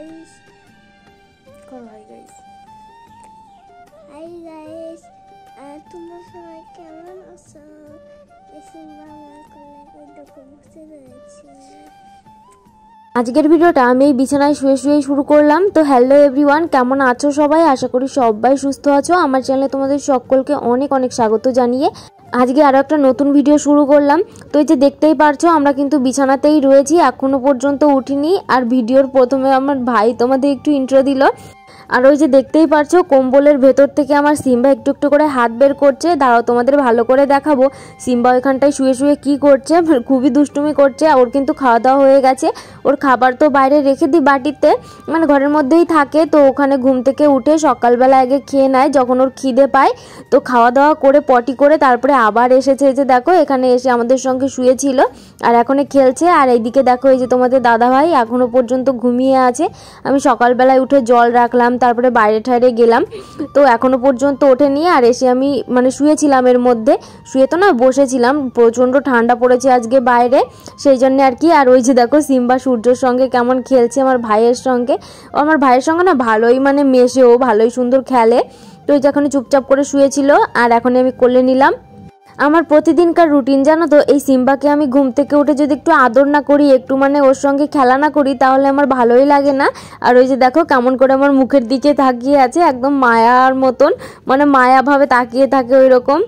Guys call hi guys hi guys তোমরা সবাই কেমন আছো এসে বাংলা কলেজে ডকুমেন্টে রয়েছে আজকের ভিডিওটা আমি এই বিছানায় শুয়ে শুয়ে শুরু করলাম। তো হ্যালো এভরিওয়ান কেমন আছো সবাই? আশা করি সবাই সুস্থ আছো। আমার চ্যানেলে তোমাদের সকলকে অনেক অনেক স্বাগত জানিয়ে আজকে আরও একটা নতুন ভিডিও শুরু করলাম। তো এই যে দেখতেই পারছ, আমরা কিন্তু বিছানাতেই রয়েছি এখনও পর্যন্ত উঠিনি। আর ভিডিওর প্রথমে আমার ভাই তোমাদের একটু ইন্ট্রো দিল। আর ওই যে দেখতেই পারছ, কম্বলের ভেতর থেকে আমার সিম্বা একটু একটু করে হাত বের করছে। দাঁড়াও, তোমাদের ভালো করে দেখাবো। সিম্বা ওইখানটায় শুয়ে শুয়ে কি করছে, খুবই দুষ্টুমি করছে ওর কিন্তু খাওয়া দাওয়া হয়ে গেছে। ওর খাবার তো বাইরে রেখে দিই বাটিতে মানে ঘরের মধ্যেই থাকে, তো ওখানে ঘুম থেকে উঠে সকালবেলা আগে খেয়ে নেয়, যখন ওর খিদে পায়। তো খাওয়া দাওয়া করে, পটি করে তারপরে আবার এসেছে যে দেখো, এখানে এসে আমাদের সঙ্গে শুয়েছিল, আর এখনে খেলছে। আর এইদিকে দেখো এই যে তোমাদের দাদা ভাই এখনও পর্যন্ত ঘুমিয়ে আছে। আমি সকালবেলায় উঠে জল রাখলাম তারপরে বাইরে ঠাইরে গেলাম। তো এখনও পর্যন্ত ওঠেনি আর এসে আমি মানে শুয়েছিলাম এর মধ্যে। শুয়ে তো না, বসেছিলাম। প্রচণ্ড ঠান্ডা পড়েছে আজকে বাইরে। সেই জন্যে আর কি, আর ওই যে দেখো সিম্বা সূর্যর সঙ্গে কেমন খেলছে আমার ভাইয়ের সঙ্গে। ও আমার ভাইয়ের সঙ্গে না ভালোই মানে মেশে ও ভালোই সুন্দর খেলে। তো ওই যে এখন চুপচাপ করে শুয়েছিল, আর এখন আমি কোলে নিলাম। আমার প্রতিদিনকার রুটিন, জানো তো? এই সিম্বাকে আমি ঘুম থেকে উঠে যদি একটু আদর না করি, একটু মানে ওর সঙ্গে খেলা না করি, তাহলে আমার ভালোই লাগে না। আর ওই যে দেখো, কেমন করে আমার মুখের দিকে তাকিয়ে আছে, একদম মায়ার মতন মানে মায়াভাবে তাকিয়ে থাকে ওই রকম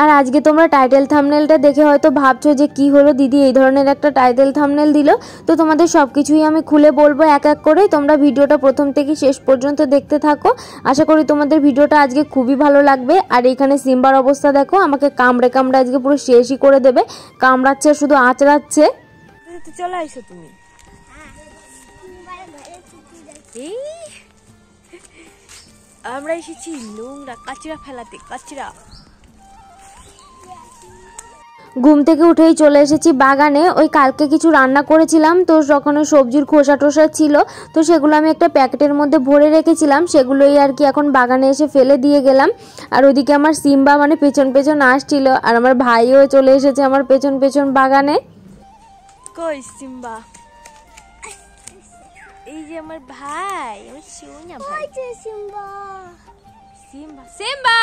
আর আজকে তোমরা টাইটেল থামনেলটা দেখে হয়তো ভাবছ যে কি হলো? দিদি এই ধরনের একটা টাইটেল থামনেল দিল। তো তোমাদের সব কিছুই আমি খুলে বলব এক এক করে তোমরা ভিডিওটা প্রথম থেকে শেষ পর্যন্ত দেখতে থাকো। আশা করি তোমাদের ভিডিওটা আজকে খুবই ভালো লাগবে। আর এখানে সিম্বার অবস্থা দেখো আমাকে কামড়ে কামড়ে আজকে পুরো শেষই করে দেবে। কামড়াচ্ছে শুধু আঁচড়াচ্ছে। চলে আইসো তুমি। আমরা এসেছি নোংরা কাচরা ফেলাতে কাচরা ঘুম থেকে উঠেই চলে এসেছি বাগানে। ওই কালকে কিছু রান্না করেছিলাম তো যখন ওই সবজির খোসা টোসা ছিল তো সেগুলো আমি একটা প্যাকেটের মধ্যে ভরে রেখেছিলাম। সেগুলোই আর কি এখন বাগানে এসে ফেলে দিয়ে গেলাম। আর ওদিকে আমার সিম্বা মানে পেছন পেছন আসছিল আর আমার ভাইও চলে এসেছে আমার পেছন পেছন বাগানে। কই সিম্বা? এই যে আমার ভাই আমার সোনা ভাই। সিম্বা? সিম্বা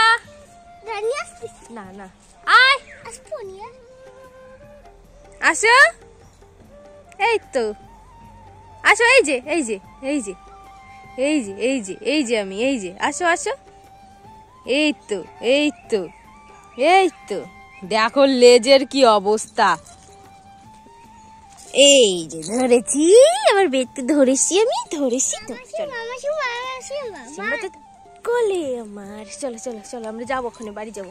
না না। আয়। আসো। এই তো। আসো এই যে এই যে এই যে এই যে এই যে এই যে আমি এই যে আসো আসো। এই তো এই তো এই তো। দেখো লেজের কি অবস্থা। এই যে ধরেছি আমার বেদকে ধরেছি আমি ধরেছি তো। চলো। সিম্বা তো কোলে আমার। চলো চলো চলো আমরা যাব ওখানে বাড়ি যাব।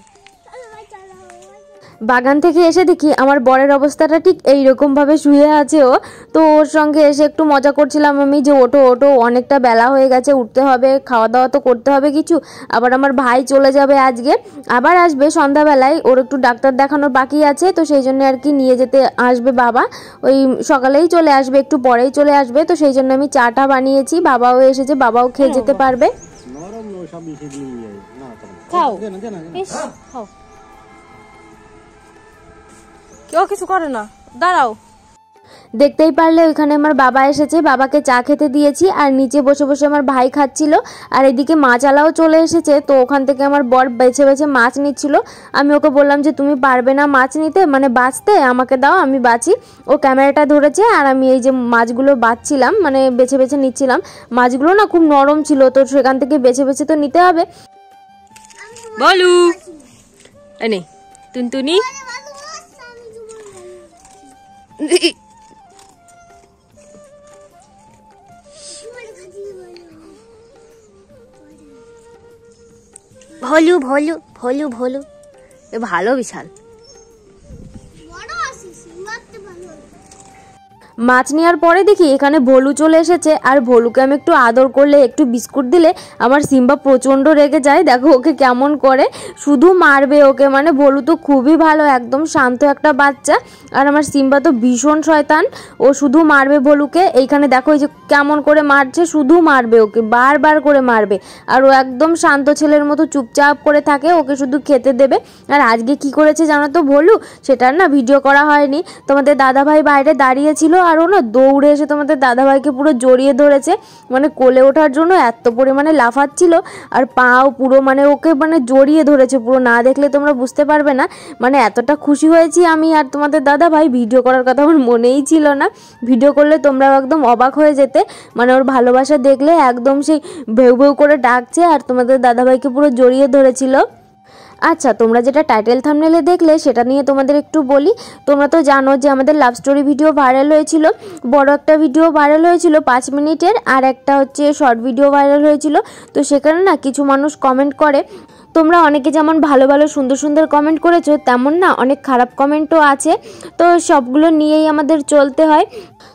বাগান থেকে এসে দেখি আমার বরের অবস্থাটা ঠিক এই রকম ভাবে শুয়ে আছে ও। তো ওর সঙ্গে এসে একটু মজা করছিলাম আমি যে ওটো ওটো অনেকটা বেলা হয়ে গেছে উঠতে হবে খাওয়া দাওয়া তো করতে হবে কিছু। আবার আমার ভাই চলে যাবে আজকে আবার আসবে সন্ধ্যাবেলায় ওর একটু ডাক্তার দেখানোর বাকি আছে তো সেই জন্য আর কি নিয়ে যেতে আসবে বাবা। ওই সকালেই চলে আসবে একটু পরেই চলে আসবে তো সেই জন্য আমি চাটা বানিয়েছি বাবাও এসেছে বাবাও খেয়ে যেতে পারবে। খাও। খাও। কেউ কিছু করে না। দাঁড়াও। দেখতেই পারলে ওইখানে আমার বাবা এসেছে। বাবাকে চা খেতে দিয়েছি আর নিচে বসে বসে আমার ভাই খাচ্ছিল আর এদিকে মাছালাও চলে এসেছে। তো ওখান থেকে আমার বর বেছে বেছে মাছ নিচ্ছিল। আমি ওকে বললাম যে তুমি পারবে না মাছ নিতে? মানে বাঁচতে? আমাকে দাও আমি বাঁচি। ও ক্যামেরাটা ধরেছে আর আমি এই যে মাছগুলো বাঁচছিলাম মানে বেছে বেছে নিচ্ছিলাম। মাছগুলো না খুব নরম ছিল তো সেখান থেকে বেছে বেছে তো নিতে হবে। বলু। এই নে টুনটুনি। ভলু ভলু ভলু ভলু। ভালো বিশাল। মাছ নেওয়ার পরে দেখি এখানে ভলু চলে এসেছে। আর ভলুকে আমি একটু আদর করলে, একটু বিস্কুট দিলে আমার সিম্বা প্রচণ্ড রেগে যায়। দেখো ওকে কেমন করে শুধু মারবে ওকে। মানে ভলু তো খুবই ভালো, একদম শান্ত একটা বাচ্চা। আর আমার সিম্বা তো ভীষণ শয়তান। ও শুধু মারবে ভলুকে। এইখানে দেখো এই যে কেমন করে মারছে, শুধু মারবে ওকে, বারবার করে মারবে। আর ও একদম শান্ত ছেলের মতো চুপচাপ করে থাকে, ওকে শুধু খেতে দেবে। আর আজকে কি করেছে জানো তো ভলু? সেটার না ভিডিও করা হয়নি। তোমাদের দাদাভাই বাইরে দাঁড়িয়েছিল আর ও না দৌড়ে এসে তোমাদের দাদাভাইকে পুরো জড়িয়ে ধরেছে। মানে কোলে ওঠার জন্য এত পরিমাণে লাফাচ্ছিল আর পাও পুরো মানে ওকে মানে জড়িয়ে ধরেছে পুরো। না দেখলে তোমরা বুঝতে পারবে না। মানে এতটা খুশি হয়েছি আমি আর তোমাদের দাদাভাই। ভিডিও করার কথা আমার মনেই ছিল না। ভিডিও করলে তোমরাও একদম অবাক হয়ে যেতে। মানে ওর ভালোবাসা দেখলে একদম সেই ভেউ ভেউ করে ডাকছে আর তোমাদের দাদাভাইকে পুরো জড়িয়ে ধরেছিল। আচ্ছা তোমরা যেটা টাইটেল থামনেলে দেখলে, সেটা নিয়ে তোমাদের একটু বলি। তোমরা তো জানো যে আমাদের লাভ স্টোরি ভিডিও ভাইরাল হয়েছিল। বড় একটা ভিডিও ভাইরাল হয়েছিল পাঁচ মিনিটের, আর একটা হচ্ছে শর্ট ভিডিও ভাইরাল হয়েছিল। তো সেখানে না কিছু মানুষ কমেন্ট করে তোমরা অনেকে যেমন ভালো ভালো, সুন্দর সুন্দর কমেন্ট করেছ, তেমন না, অনেক খারাপ কমেন্টও আছে। তো সবগুলো নিয়েই আমাদের চলতে হয়।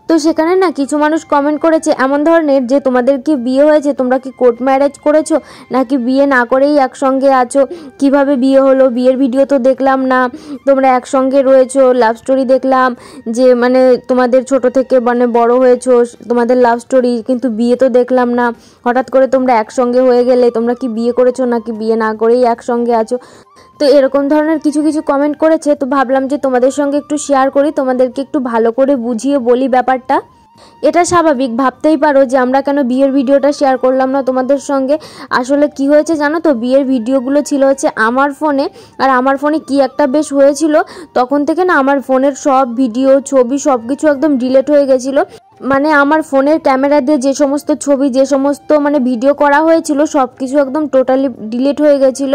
তো সেখানে না কিছু মানুষ কমেন্ট করেছে এমন ধরনের যে, তোমাদের কি বিয়ে হয়েছে? তোমরা কি কোর্ট ম্যারেজ করেছ? নাকি বিয়ে না করেই একসঙ্গে আছো? কীভাবে বিয়ে হলো? বিয়ের ভিডিও তো দেখলাম না। তোমরা একসঙ্গে রয়েছো লাভ স্টোরি দেখলাম যে মানে তোমাদের ছোট থেকে মানে বড় হয়েছো, তোমাদের লাভ স্টোরি কিন্তু বিয়ে তো দেখলাম না। হঠাৎ করে তোমরা একসঙ্গে হয়ে গেলে তোমরা কি বিয়ে করেছ? নাকি বিয়ে না করেই একসঙ্গে আছো। তো এরকম ধরনের কিছু কিছু কমেন্ট করেছে। তো ভাবলাম যে তোমাদের সঙ্গে একটু শেয়ার করি, তোমাদেরকে একটু ভালো করে বুঝিয়ে বলি ব্যাপারটা। এটা স্বাভাবিক, ভাবতেই পারো যে আমরা কেন বিয়ের ভিডিওটা শেয়ার করলাম না তোমাদের সঙ্গে। আসলে কি হয়েছে জানো তো? বিয়ের ভিডিওগুলো ছিল হচ্ছে আমার ফোনে আর আমার ফোনে কি একটা বেশ হয়েছিল, তখন থেকে না আমার ফোনের সব ভিডিও ছবি সব কিছু একদম ডিলেট হয়ে গেছিল। মানে আমার ফোনের ক্যামেরা দিয়ে যে সমস্ত ছবি, যে সমস্ত মানে ভিডিও করা হয়েছিল সব কিছু একদম টোটালি ডিলিট হয়ে গেছিল।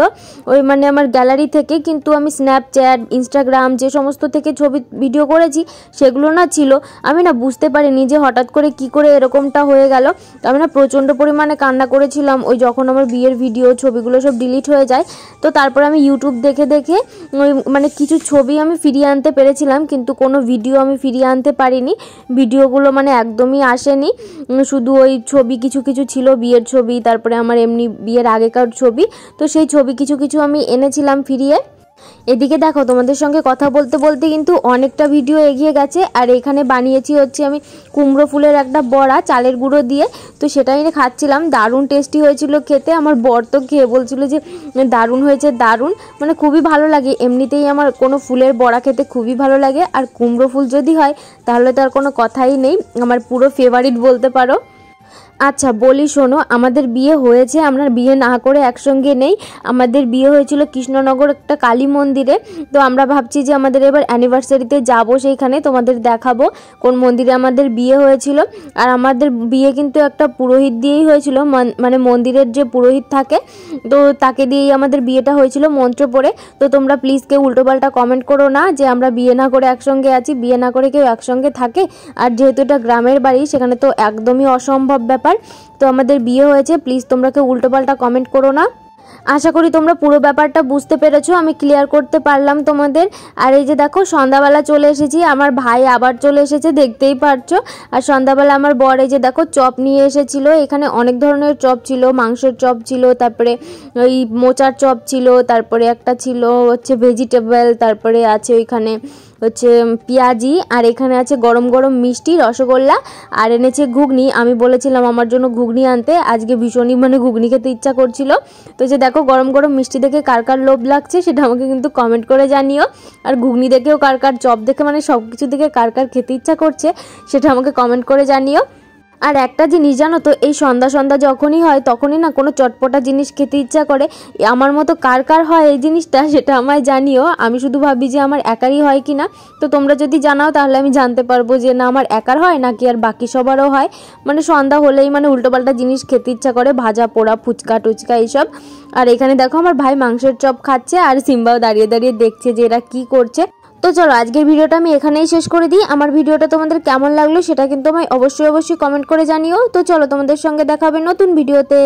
ওই মানে আমার গ্যালারি থেকে, কিন্তু আমি স্ন্যাপচ্যাট ইনস্টাগ্রাম যে সমস্ত থেকে ছবি ভিডিও করেছি, সেগুলো না ছিল। আমি না বুঝতে পারিনি যে হঠাৎ করে কি করে এরকমটা হয়ে গেল। আমি না প্রচণ্ড পরিমাণে কান্না করেছিলাম ওই যখন আমার বিয়ের ভিডিও ছবিগুলো সব ডিলিট হয়ে যায়। তো তারপর আমি ইউটিউব দেখে দেখে ওই মানে কিছু ছবি আমি ফিরিয়ে আনতে পেরেছিলাম, কিন্তু কোনো ভিডিও আমি ফিরিয়ে আনতে পারিনি। ভিডিওগুলো মানে একদমই আসেনি। শুধু ওই ছবি কিছু কিছু ছিল, বিয়ের ছবি, তারপরে আমার এমনি বিয়ের আগেকার ছবি। তো সেই ছবি কিছু কিছু আমি এনেছিলাম ফিরিয়ে। এদিকে দেখো, তোমাদের সঙ্গে কথা বলতে বলতে কিন্তু অনেকটা ভিডিও এগিয়ে গেছে। আর এখানে বানিয়েছি হচ্ছে আমি কুমড়ো ফুলের একটা বড়া, চালের গুঁড়ো দিয়ে। তো সেটাই নিয়ে খাচ্ছিলাম, দারুণ টেস্টি হয়েছিল খেতে। আমার বর তো খেয়ে বলছিল যে, দারুণ হয়েছে, দারুণ। মানে খুবই ভালো লাগে। এমনিতেই আমার কোনো ফুলের বড়া খেতে খুবই ভালো লাগে। আর কুমড়ো ফুল যদি হয়, তাহলে তো আর কোনো কথাই নেই। আমার পুরো ফেভারিট বলতে পারো। আচ্ছা বলি শোনো, আমাদের বিয়ে হয়েছে, আমরা বিয়ে না করে একসঙ্গে নেই। আমাদের বিয়ে হয়েছিল কৃষ্ণনগর একটা কালী মন্দিরে। তো আমরা ভাবছি যে আমাদের এবার অ্যানিভার্সারিতে যাব সেইখানে, তোমাদের দেখাবো কোন মন্দিরে আমাদের বিয়ে হয়েছিল। আর আমাদের বিয়ে কিন্তু একটা পুরোহিত দিয়েই হয়েছিল, মান- মানে মন্দিরের যে পুরোহিত থাকে, তো তাকে দিয়েই আমাদের বিয়েটা হয়েছিল মন্ত্র পড়ে। তো তোমরা প্লিজ কেউ উল্টোপাল্টা কমেন্ট করো না যে আমরা বিয়ে না করে একসঙ্গে আছি, বিয়ে না করে কেউ একসঙ্গে থাকে। আর যেহেতু এটা গ্রামের বাড়ি, সেখানে তো একদমই অসম্ভব ব্যাপার। তো আমাদের বিয়ে হয়েছে প্লিজ তোমরা কেউ উল্টোপাল্টা কমেন্ট করো না। আশা করি তোমরা পুরো ব্যাপারটা বুঝতে পেরেছ, আমি ক্লিয়ার করতে পারলাম তোমাদের। আর এই যে দেখো, সন্ধ্যাবেলা চলে এসেছি, আমার ভাই আবার চলে এসেছে, দেখতেই পারছ। আর সন্ধ্যাবেলা আমার বর এই যে দেখো, চপ নিয়ে এসেছিল। এখানে অনেক ধরনের চপ ছিল, মাংসের চপ ছিল, তারপরে ওই মোচার চপ ছিল, তারপরে একটা ছিল হচ্ছে ভেজিটেবল তারপরে আছে ওইখানে হচ্ছে পেঁয়াজি, আর এখানে আছে গরম গরম মিষ্টি, রসগোল্লা, আর এনেছে ঘুগনি। আমি বলেছিলাম আমার জন্য ঘুগনি আনতে, আজকে ভীষণই মানে ঘুগনি খেতে ইচ্ছা করছিল। তো যে দেখো, গরম গরম মিষ্টি দেখে কার কার লোভ লাগছে, সেটা আমাকে কিন্তু কমেন্ট করে জানিও। আর ঘুগনি দেখেও কার কার চপ দেখে মানে সব কিছু দেখে কার কার খেতে ইচ্ছা করছে, সেটা আমাকে কমেন্ট করে জানিও। আর একটা জিনিস জানো তো, এই সন্ধ্যা সন্ধ্যা যখনই হয়, তখনই না কোনো চটপটা জিনিস খেতে ইচ্ছা করে। আমার মতো কার কার হয় এই জিনিসটা, সেটা আমায় জানিও। আমি শুধু ভাবি যে আমার একারই হয় কি না তো তোমরা যদি জানাও, তাহলে আমি জানতে পারব যে না আমার একার হয়, নাকি আর বাকি সবারও হয়। মানে সন্ধ্যা হলেই মানে উল্টোপাল্টা জিনিস খেতে ইচ্ছা করে, ভাজা পোড়া, ফুচকা টুচকা এইসব। আর এখানে দেখো আমার ভাই মাংসের চপ খাচ্ছে, আর সিম্বাও দাঁড়িয়ে দাঁড়িয়ে দেখছে যে এরা কি করছে। তো চলো, আজকের ভিডিওটা আমি এখানেই শেষ করে দিই। আমার ভিডিওটা তোমাদের কেমন লাগল সেটা কিন্তু আমায় অবশ্যই অবশ্যই কমেন্ট করে জানিও। তো চলো, তোমাদের সঙ্গে দেখাবে নতুন ভিডিওতে।